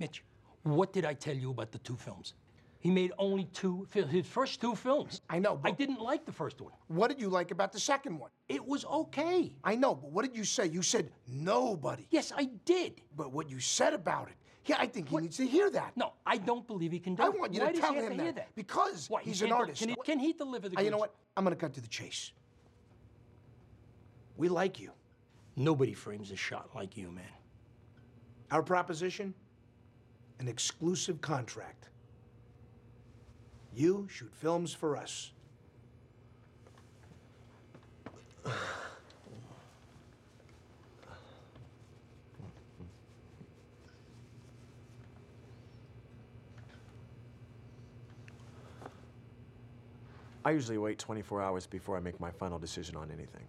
Mitch, what did I tell you about the two films? He made only two, his first two films. I know, I didn't like the first one. What did you like about the second one? It was okay. I know, but what did you say? You said nobody. Yes, I did. But what you said about it, yeah, I think he needs to hear that. No, I don't believe he can do I it. want you Why to tell him to that, that? because What, he he's an artist. Can he, can he deliver the Uh, you know what? I'm going to cut to the chase. We like you. Nobody frames a shot like you, man. Our proposition? An exclusive contract. You shoot films for us. I usually wait 24 hours before I make my final decision on anything.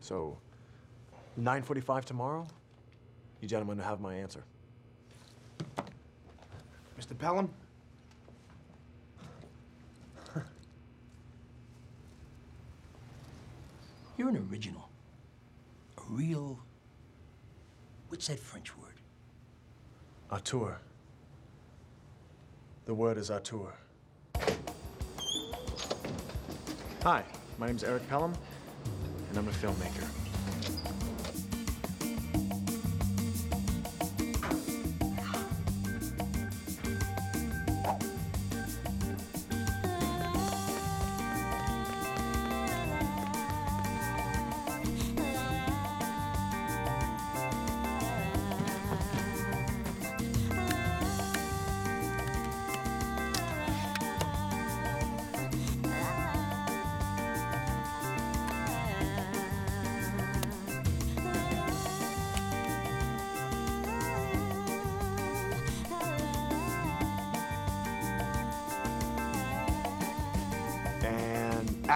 So, 9:45 tomorrow, you gentlemen have my answer. Mr. Pelham? You're an original. A real. What's that French word? Auteur. The word is auteur. Hi, my name's Eric Pelham, and I'm a filmmaker.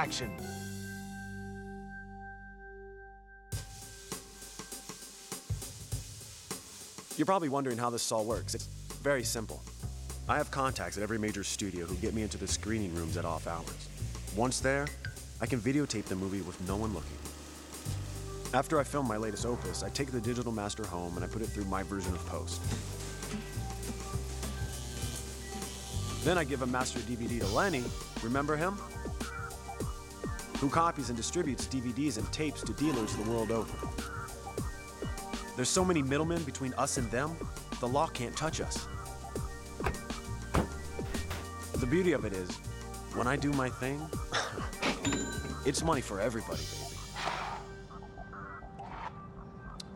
Action. You're probably wondering how this all works. It's very simple. I have contacts at every major studio who get me into the screening rooms at off hours. Once there, I can videotape the movie with no one looking. After I film my latest opus, I take the digital master home and I put it through my version of post. Then I give a master DVD to Lenny, remember him? Who copies and distributes DVDs and tapes to dealers the world over. There's so many middlemen between us and them, the law can't touch us. The beauty of it is, when I do my thing, it's money for everybody, baby.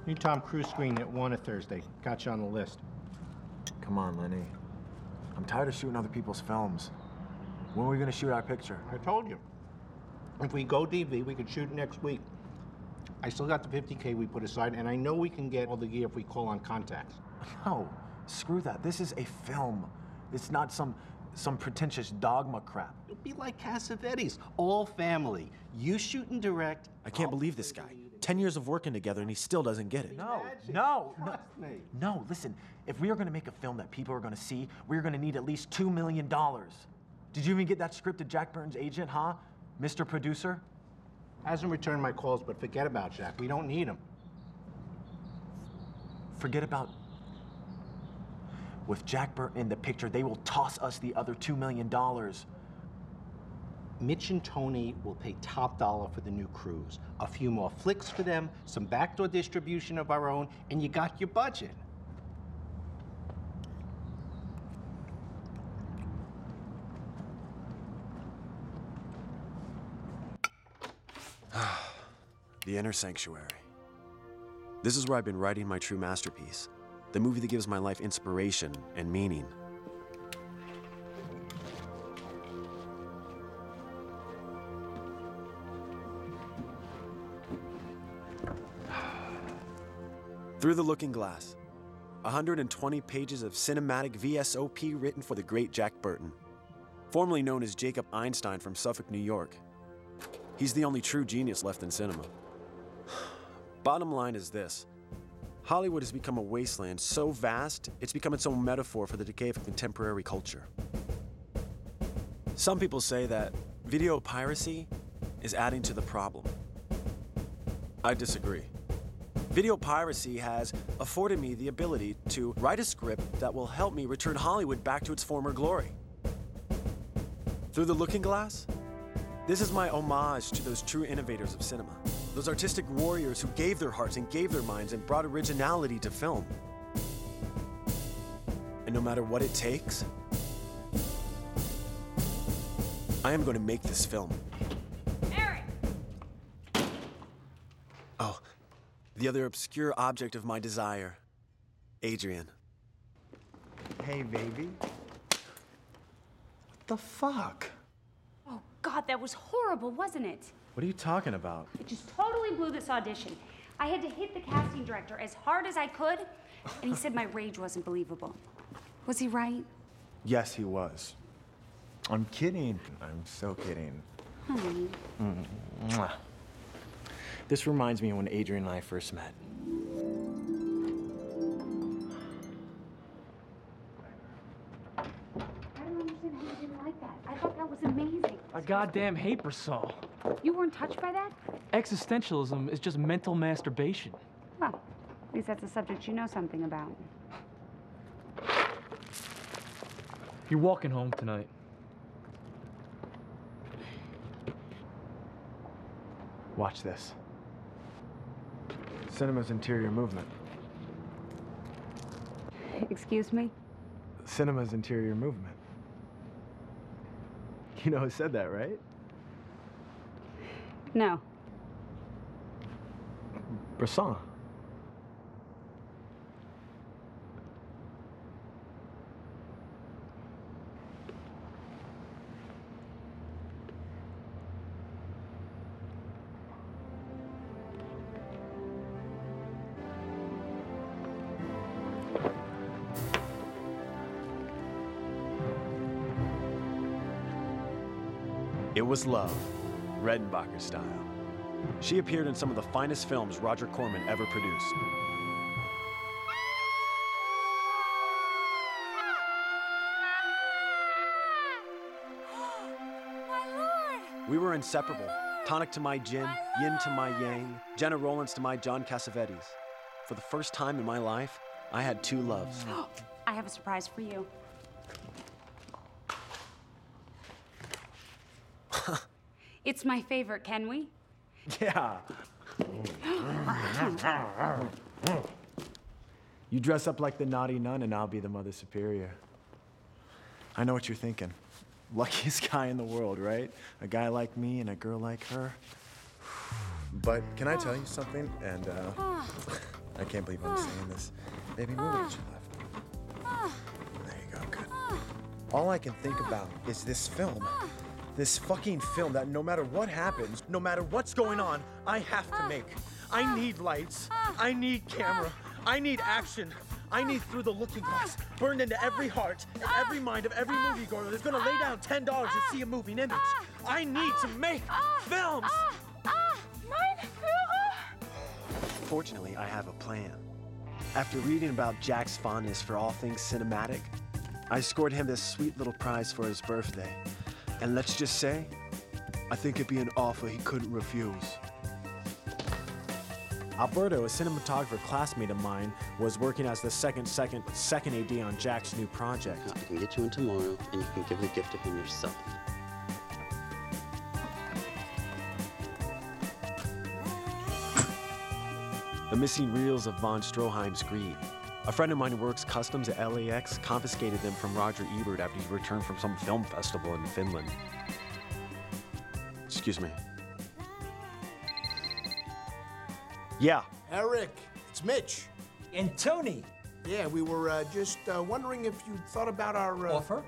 New Tom Cruise screen at 1 a Thursday. Got you on the list. Come on, Lenny. I'm tired of shooting other people's films. When are we gonna shoot our picture? I told you. If we go DV, we could shoot next week. I still got the 50K we put aside, and I know we can get all the gear if we call on contacts. No, screw that. This is a film. It's not some some pretentious dogma crap. It'll be like Cassavetes, all family. You shoot and direct. I can't believe this guy. Ten years of working together and he still doesn't get it. No, no, no. Trust me. No, listen, if we are gonna make a film that people are gonna see, we're gonna need at least $2 million. Did you even get that script to Jack Burton's agent, huh? Mr. Producer? Hasn't returned my calls, but forget about Jack. We don't need him. Forget about. With Jack Burton in the picture, they will toss us the other $2 million. Mitch and Tony will pay top dollar for the new cruise. A few more flicks for them, some backdoor distribution of our own, and you got your budget. The Inner Sanctuary. This is where I've been writing my true masterpiece, the movie that gives my life inspiration and meaning. Through the Looking Glass, 120 pages of cinematic VSOP written for the great Jack Burton, formerly known as Jacob Einstein from Suffolk, New York. He's the only true genius left in cinema. Bottom line is this Hollywood has become a wasteland so vast, it's become its own metaphor for the decay of contemporary culture. Some people say that video piracy is adding to the problem. I disagree. Video piracy has afforded me the ability to write a script that will help me return Hollywood back to its former glory. Through the Looking Glass, this is my homage to those true innovators of cinema. Those artistic warriors who gave their hearts and gave their minds and brought originality to film. And no matter what it takes, I am going to make this film. Eric! Oh, the other obscure object of my desire, Adrian. Hey, baby. What the fuck? Oh, God, that was horrible, wasn't it? What are you talking about? It just totally blew this audition. I had to hit the casting director as hard as I could, and he said my rage wasn't believable. Was he right? Yes, he was. I'm kidding. I'm so kidding. Honey. Mwah. This reminds me of when Adrian and I first met. I don't understand how you didn't like that. I thought that was amazing. I goddamn hate Bresson. You weren't touched by that? Existentialism is just mental masturbation. Well, at least that's a subject you know something about. You're walking home tonight. Watch this. Cinema's interior movement. Excuse me? Cinema's interior movement. You know who said that, right? No. Bresson. It was love, Redenbacher style. She appeared in some of the finest films Roger Corman ever produced. We were inseparable. Tonic to my gin, yin to my yang, Gena Rowlands to my John Cassavetes. For the first time in my life, I had two loves. I have a surprise for you. It's my favorite, can we? Yeah. you dress up like the naughty nun, and I'll be the Mother Superior. I know what you're thinking. Luckiest guy in the world, right? A guy like me and a girl like her. But can I tell you something? And uh, I can't believe I'm saying this. Baby, move to your left. There you go, good. All I can think about is this film. This fucking film that no matter what happens, no matter what's going on, I have to make. I need lights. I need camera. I need action. I need through the looking glass, burned into every heart and every mind of every moviegoer that's gonna lay down $10 to see a moving image. I need to make films. Fortunately, I have a plan. After reading about Jack's fondness for all things cinematic, I scored him this sweet little prize for his birthday. And let's just say, I think it'd be an offer he couldn't refuse. Alberto, a cinematographer classmate of mine, was working as the second, second, second AD on Jack's new project. I can get you in tomorrow, and you can give the gift to him yourself. The missing reels of von Stroheim's Greed. A friend of mine who works customs at LAX confiscated them from Roger Ebert after he returned from some film festival in Finland. Excuse me. Yeah, Eric, it's Mitch. And Tony, Yeah, we were uh, just uh, wondering if you thought about our uh, offer?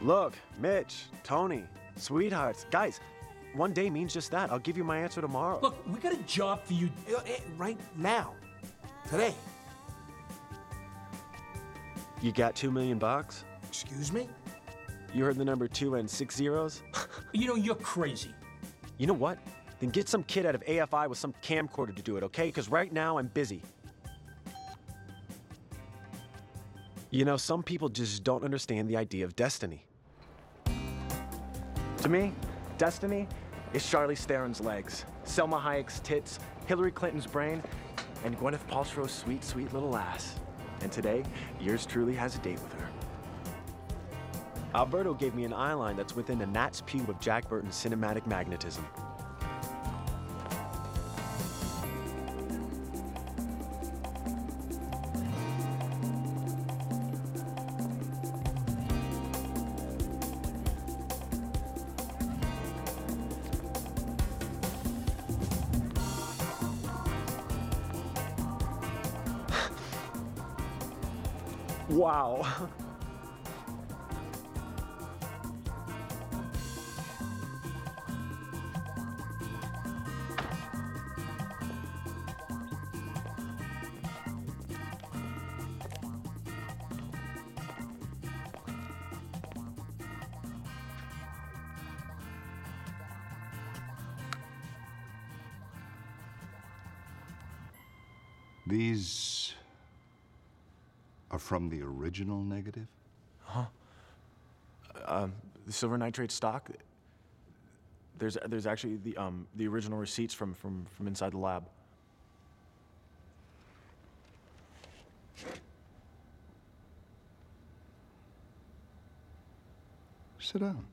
look, Mitch, Tony, sweethearts. Guys, one day means just that. I'll give you my answer tomorrow. Look, we got a job for you. uh, uh, right now, today. You got two million bucks? Excuse me? You heard the number two and six zeros? You know, you're crazy. You know what? Then get some kid out of AFI with some camcorder to do it, okay? Because right now I'm busy. You know, some people just don't understand the idea of destiny. To me, Destiny is Charlize Theron's legs, Salma Hayek's tits, Hillary Clinton's brain, and Gwyneth Paltrow's sweet, sweet little ass. And today, yours truly has a date with her. Alberto gave me an eyeline that's within the gnat's pew of Jack Burton's cinematic magnetism. Wow. These are from the original negative? Huh. The silver nitrate stock. There's there's actually the um the original receipts from from from inside the lab. Sit down.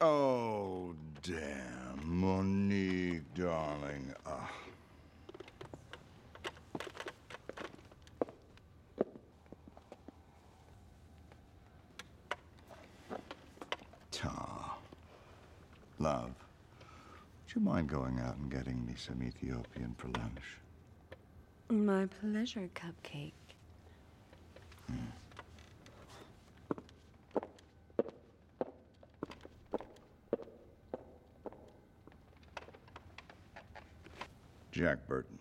Oh, damn. Monique, darling. Ah. Ta. Love, would you mind going out and getting me some Ethiopian for lunch? My pleasure, Cupcake. Jack Burton.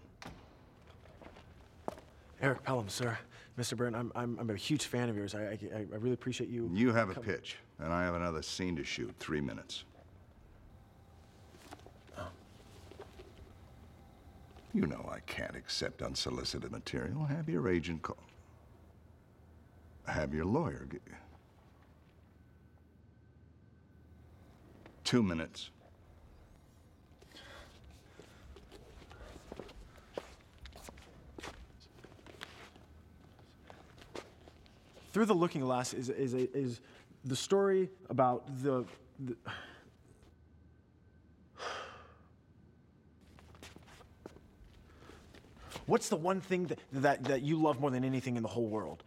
Eric Pelham, sir. Mr. Burton, I'm, I'm, I'm a huge fan of yours. I, I, I really appreciate you. You have a pitch, and I have another scene to shoot. Three minutes. Oh. You know I can't accept unsolicited material. Have your agent call. Have your lawyer. Two minutes. Through the Looking Glass is, is, is the story about the, the. What's the one thing that, that, that you love more than anything in the whole world?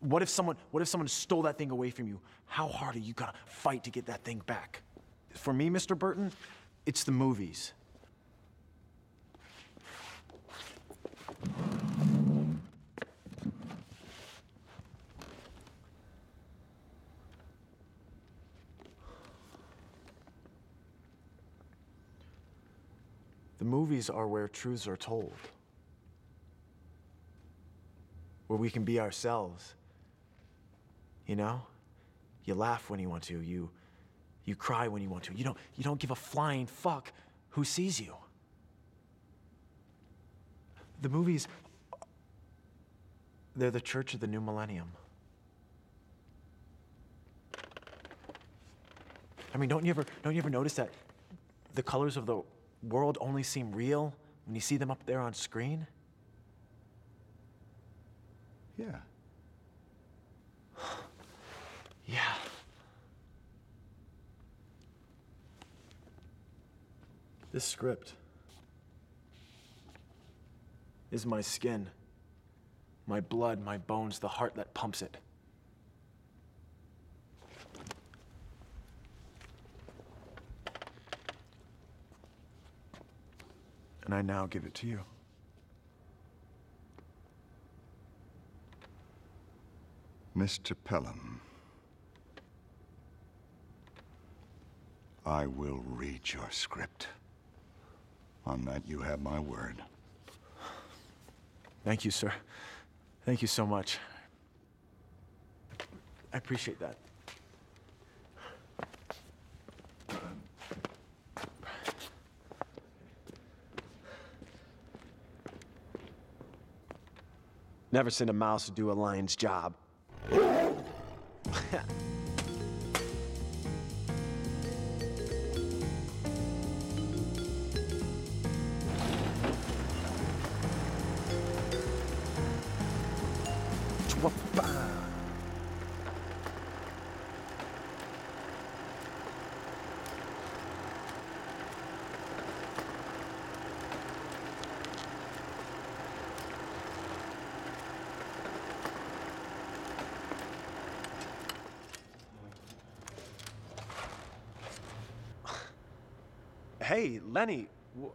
What if someone what if someone stole that thing away from you? How hard are you gonna fight to get that thing back? For me, Mr. Burton, it's the movies. Movies are where truths are told, where we can be ourselves. You know, you laugh when you want to. You, you cry when you want to. You don't, you don't give a flying fuck who sees you. The movies, they're the church of the new millennium. I mean, don't you ever, don't you ever notice that the colors of the world only seem real when you see them up there on screen? Yeah. Yeah. This script is my skin, my blood, my bones, the heart that pumps it. And I now give it to you. Mr. Pelham. I will read your script. On that, you have my word. Thank you, sir. Thank you so much. I appreciate that. Never seen a mouse to do a lion's job. Hey, Lenny, wh-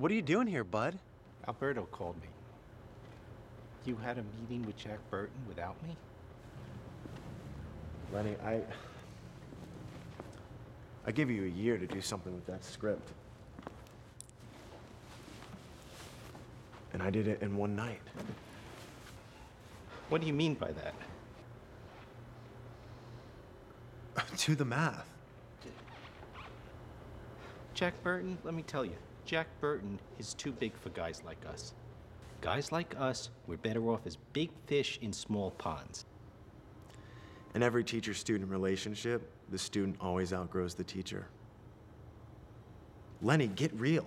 what are you doing here, bud? Alberto called me. You had a meeting with Jack Burton without me? Lenny, I. I gave you a year to do something with that script. And I did it in one night. What do you mean by that? Do the math. Jack Burton, let me tell you, Jack Burton is too big for guys like us. Guys like us, we're better off as big fish in small ponds. In every teacher student relationship, the student always outgrows the teacher. Lenny, get real.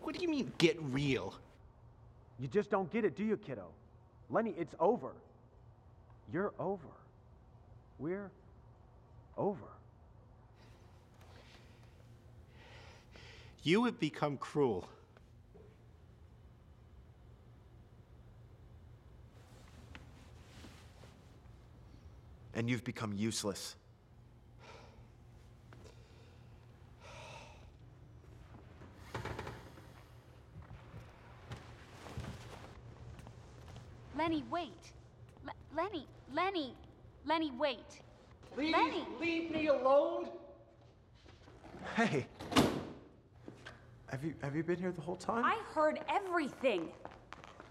What do you mean, get real? You just don't get it, do you, kiddo? Lenny, it's over. You're over. We're over. You have become cruel. And you've become useless. Lenny, wait. Le- Lenny, Lenny, Lenny, wait. Lenny! leave me alone. Hey. Have you have you been here the whole time? I heard everything.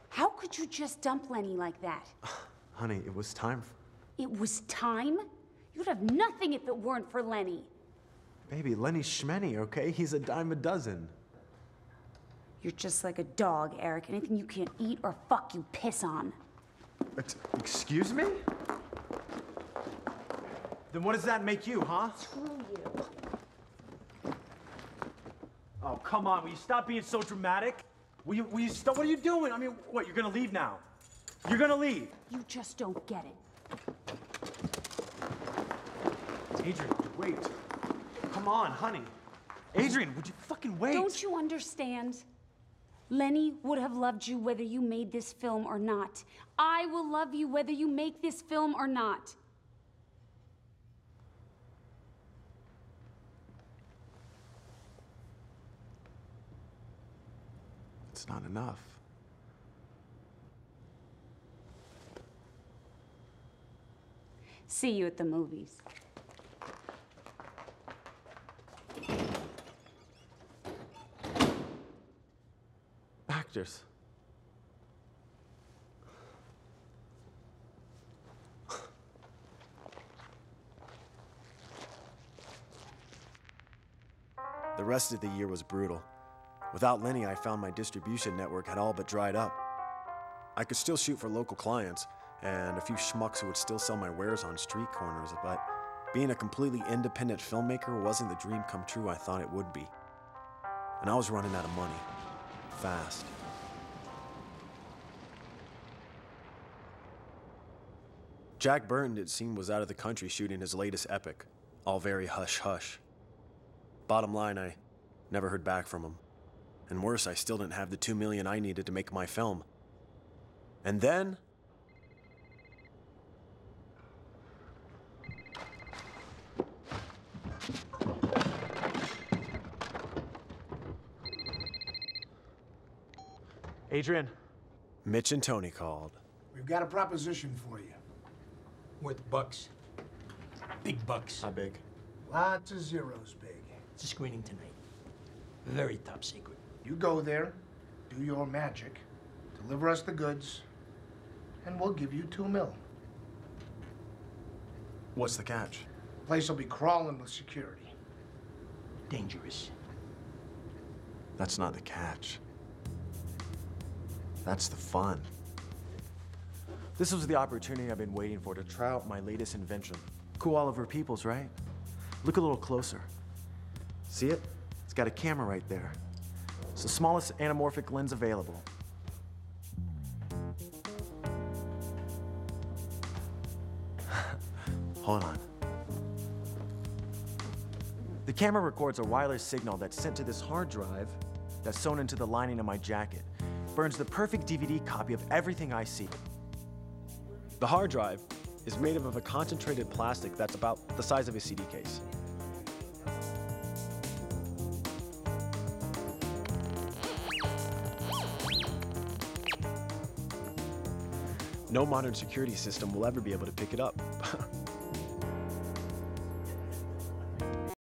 How could you just dump Lenny like that? Honey, it was time. It was time? You'd have nothing if it weren't for Lenny. Baby, Lenny's schmenny, okay? He's a dime a dozen. You're just like a dog, Eric. Anything you can't eat or fuck, you piss on. Uh, Ex- Excuse me? Then what does that make you, huh? Screw you. Oh, come on. Will you stop being so dramatic? Will you, will you stop? What are you doing? I mean, what? You're gonna leave now? You're gonna leave? You just don't get it. Adrian, wait. Come on, honey. Adrian, would you fucking wait? Don't you understand? Lenny would have loved you whether you made this film or not. I will love you whether you make this film or not. It's not enough. See you at the movies. Actors. The rest of the year was brutal. Without Lenny, I found my distribution network had all but dried up. I could still shoot for local clients and a few schmucks who would still sell my wares on street corners, but being a completely independent filmmaker wasn't the dream come true I thought it would be. And I was running out of money. Fast. Jack Burton, it seemed, was out of the country shooting his latest epic, all very hush hush. Bottom line, I never heard back from him. And worse, I still didn't have the two million I needed to make my film. And then. Adrian. Mitch and Tony called. We've got a proposition for you. Worth bucks. Big bucks. How big? Lots of zeros, big. It's a screening tonight. Very top secret. You go there, do your magic, deliver us the goods, and we'll give you two mil. What's the catch? Place will be crawling with security. Dangerous. That's not the catch. That's the fun. This was the opportunity I've been waiting for to try out my latest invention. Cool Oliver Peoples, right? Look a little closer. See it? It's got a camera right there. It's the smallest anamorphic lens available. Hold on. The camera records a wireless signal that's sent to this hard drive that's sewn into the lining of my jacket. Burns the perfect DVD copy of everything I see. The hard drive is made up of a concentrated plastic that's about the size of a CD case. No modern security system will ever be able to pick it up.